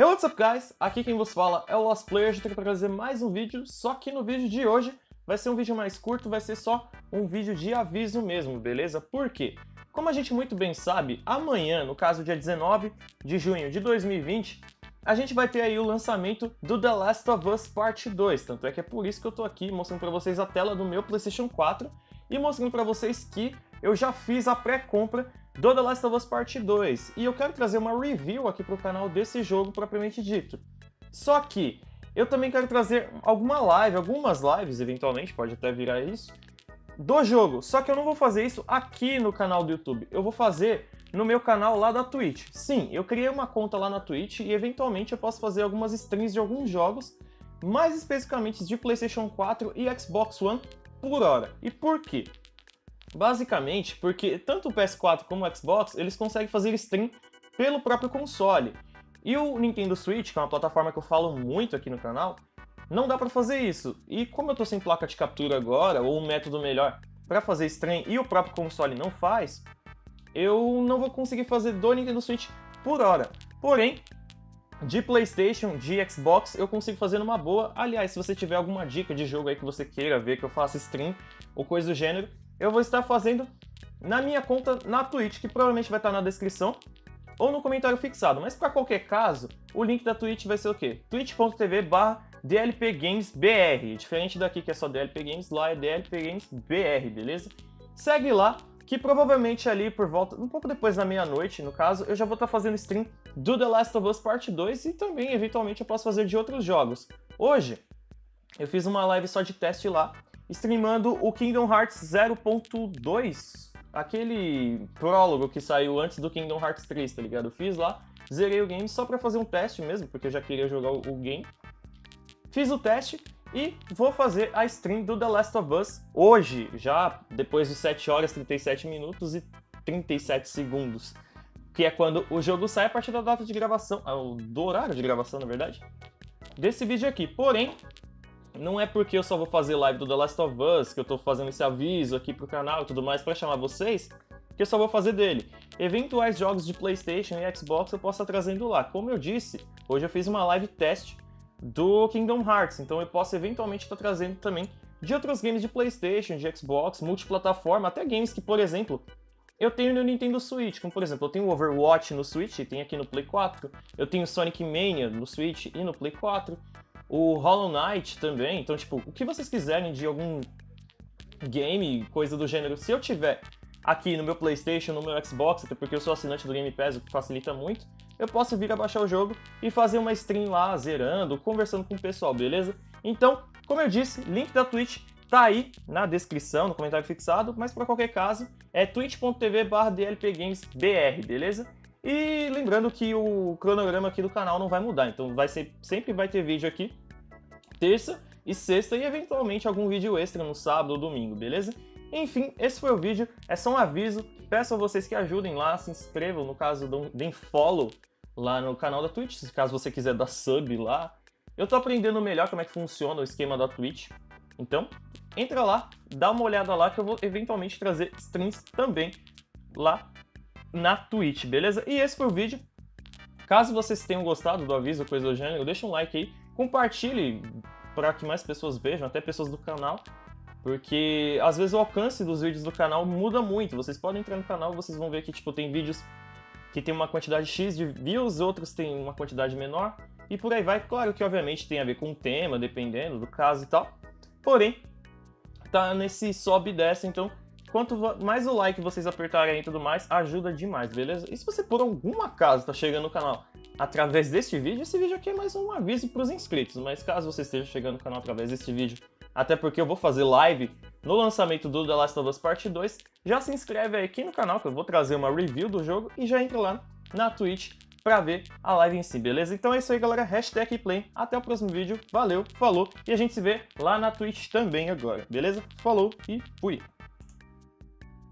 Hey, what's up guys? Aqui quem vos fala é o Lost Player, a gente tem que trazer mais um vídeo, só que no vídeo de hoje vai ser um vídeo mais curto, vai ser só um vídeo de aviso mesmo, beleza? Por quê? Como a gente muito bem sabe, amanhã, no caso dia 19 de junho de 2020, a gente vai ter aí o lançamento do The Last of Us Part 2, tanto é que é por isso que eu tô aqui mostrando para vocês a tela do meu PlayStation 4 e mostrando para vocês que eu já fiz a pré-compra do The Last of Us Part 2 e eu quero trazer uma review aqui para o canal desse jogo propriamente dito. Só que eu também quero trazer alguma live, algumas lives eventualmente, pode até virar isso, do jogo. Só que eu não vou fazer isso aqui no canal do YouTube, eu vou fazer no meu canal lá da Twitch. Sim, eu criei uma conta lá na Twitch e eventualmente eu posso fazer algumas streams de alguns jogos, mais especificamente de PlayStation 4 e Xbox One por hora. E por quê? Basicamente porque tanto o PS4 como o Xbox, eles conseguem fazer stream pelo próprio console. E o Nintendo Switch, que é uma plataforma que eu falo muito aqui no canal, não dá para fazer isso. E como eu tô sem placa de captura agora, ou um método melhor para fazer stream e o próprio console não faz, eu não vou conseguir fazer do Nintendo Switch por hora. Porém, de PlayStation, de Xbox, eu consigo fazer numa boa. Aliás, se você tiver alguma dica de jogo aí que você queira ver que eu faça stream ou coisa do gênero, eu vou estar fazendo na minha conta na Twitch, que provavelmente vai estar na descrição ou no comentário fixado. Mas para qualquer caso, o link da Twitch vai ser o quê? twitch.tv barra DLPGamesBR. Diferente daqui que é só DLP Games, lá é DLP Games BR, beleza? Segue lá, que provavelmente ali por volta, um pouco depois da meia-noite, no caso, eu já vou estar fazendo stream do The Last of Us Part 2 e também, eventualmente, eu posso fazer de outros jogos. Hoje, eu fiz uma live só de teste lá, streamando o Kingdom Hearts 0.2, aquele prólogo que saiu antes do Kingdom Hearts 3, tá ligado? Fiz lá, zerei o game só pra fazer um teste mesmo, porque eu já queria jogar o game. Fiz o teste e vou fazer a stream do The Last of Us hoje, já depois de 7 horas, 37 minutos e 37 segundos. Que é quando o jogo sai a partir da data de gravação, ah, do horário de gravação, na verdade, desse vídeo aqui. Porém, não é porque eu só vou fazer live do The Last of Us, que eu tô fazendo esse aviso aqui pro canal e tudo mais para chamar vocês, que eu só vou fazer dele. Eventuais jogos de PlayStation e Xbox eu posso estar trazendo lá. Como eu disse, hoje eu fiz uma live teste do Kingdom Hearts, então eu posso eventualmente estar trazendo também de outros games de PlayStation, de Xbox, multiplataforma, até games que, por exemplo, eu tenho no Nintendo Switch, como por exemplo, eu tenho Overwatch no Switch tem aqui no Play 4, eu tenho Sonic Mania no Switch e no Play 4, o Hollow Knight também. Então, tipo, o que vocês quiserem de algum game, coisa do gênero, se eu tiver aqui no meu PlayStation, no meu Xbox, até porque eu sou assinante do Game Pass, o que facilita muito, eu posso vir a baixar o jogo e fazer uma stream lá, zerando, conversando com o pessoal, beleza? Então, como eu disse, link da Twitch tá aí na descrição, no comentário fixado, mas para qualquer caso, é twitch.tv dlpgamesbr, beleza? E lembrando que o cronograma aqui do canal não vai mudar, então vai ser, sempre vai ter vídeo aqui, terça e sexta, e eventualmente algum vídeo extra no sábado ou domingo, beleza? Enfim, esse foi o vídeo, é só um aviso, peço a vocês que ajudem lá, se inscrevam, no caso, deem follow lá no canal da Twitch, caso você quiser dar sub lá. Eu tô aprendendo melhor como é que funciona o esquema da Twitch, então entra lá, dá uma olhada lá que eu vou eventualmente trazer streams também lá na Twitch, beleza? E esse foi o vídeo. Caso vocês tenham gostado do aviso, coisa do gênero, deixa um like aí, compartilhe para que mais pessoas vejam, até pessoas do canal, porque às vezes o alcance dos vídeos do canal muda muito. Vocês podem entrar no canal, vocês vão ver que tipo tem vídeos que tem uma quantidade X de views, outros tem uma quantidade menor, e por aí vai. Claro que obviamente tem a ver com o tema, dependendo do caso e tal. Porém, tá nesse sobe e desce, então Quanto mais o like vocês apertarem e tudo mais, ajuda demais, beleza? E se você por algum acaso está chegando no canal através deste vídeo, esse vídeo aqui é mais um aviso para os inscritos, mas caso você esteja chegando no canal através deste vídeo, até porque eu vou fazer live no lançamento do The Last of Us Part 2, já se inscreve aqui no canal que eu vou trazer uma review do jogo e já entra lá na Twitch para ver a live em si, beleza? Então é isso aí, galera. Hashtag Play. Até o próximo vídeo. Valeu, falou. E a gente se vê lá na Twitch também agora, beleza? Falou e fui!